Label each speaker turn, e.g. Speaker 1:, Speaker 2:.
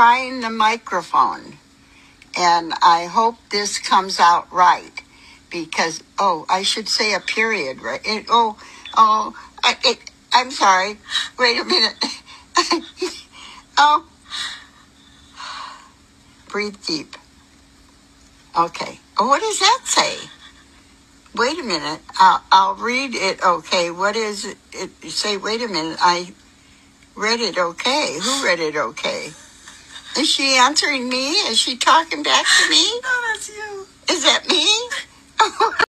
Speaker 1: trying the microphone, and I hope this comes out right because oh, I should say a period, right? It, oh, oh, I, it, I'm sorry. Wait a minute. oh, breathe deep. Okay. Oh, what does that say? Wait a minute. I'll, I'll read it. Okay. What is it? it? Say, wait a minute. I read it okay. Who read it okay? Is she answering me? Is she talking back to me?
Speaker 2: No, that's you.